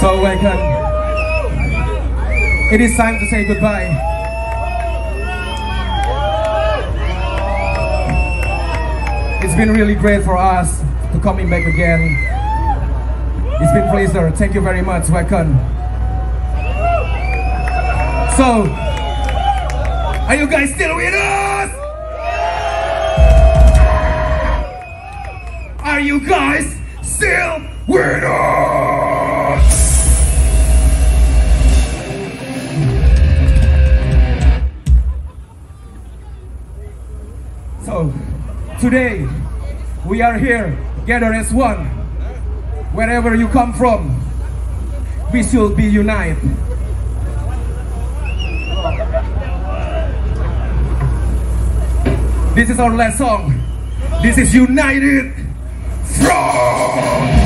So can. It is time to say goodbye. It's been really great for us to coming back again. It's been pleasure. Thank you very much, Wacken. So, are you guys still with us? Are you guys still with us? So, today we are here, gathered as one. Wherever you come from, we should be united. This is our last song. This is United Front.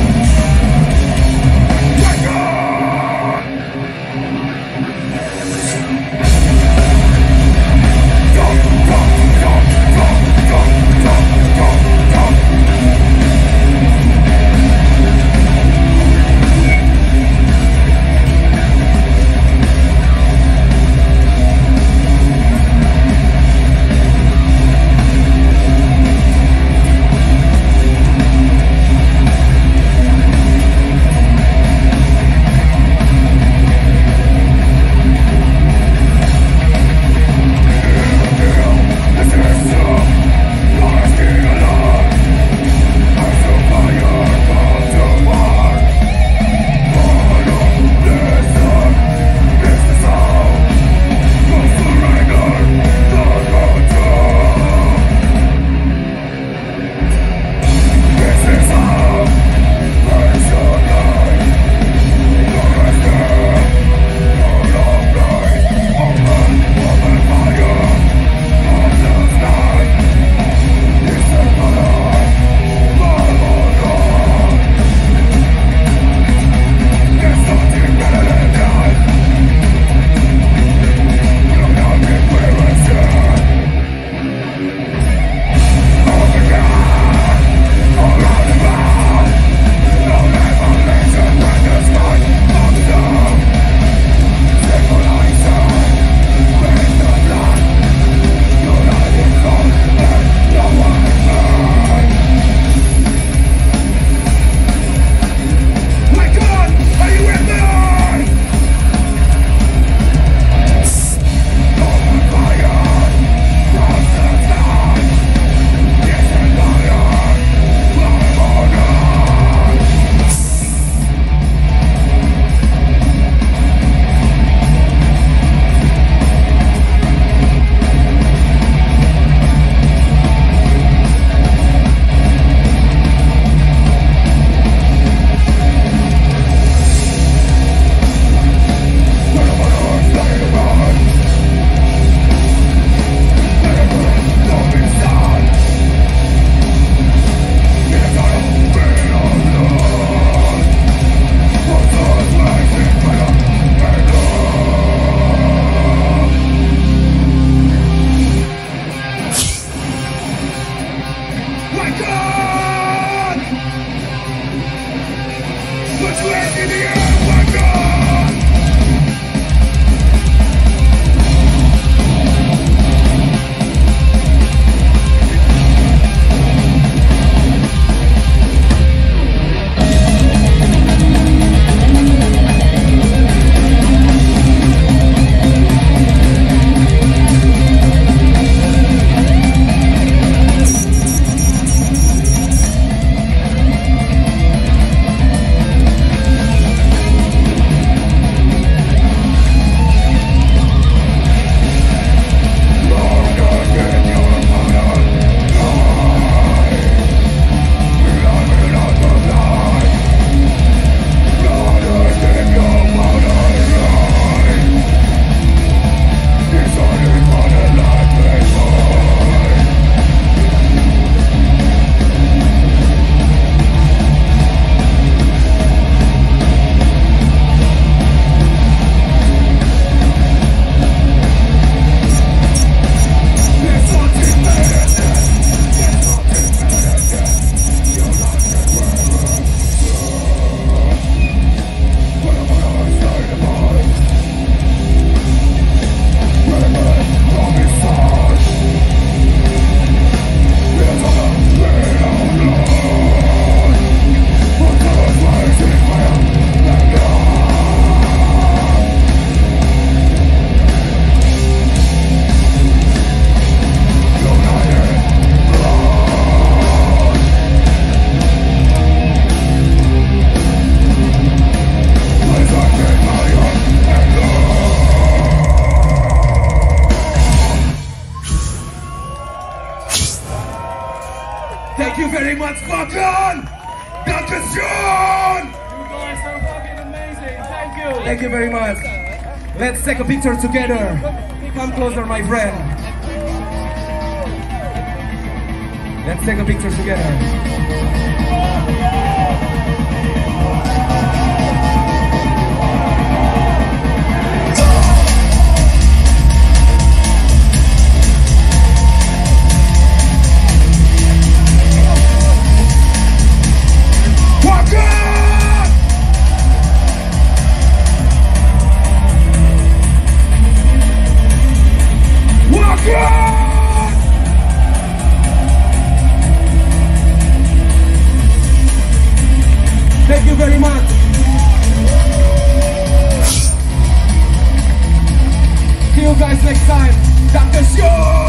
Babylon! That is John! You guys are fucking amazing. Thank you. Thank you very much. Let's take a picture together. Come closer, my friend. Let's take a picture together. See you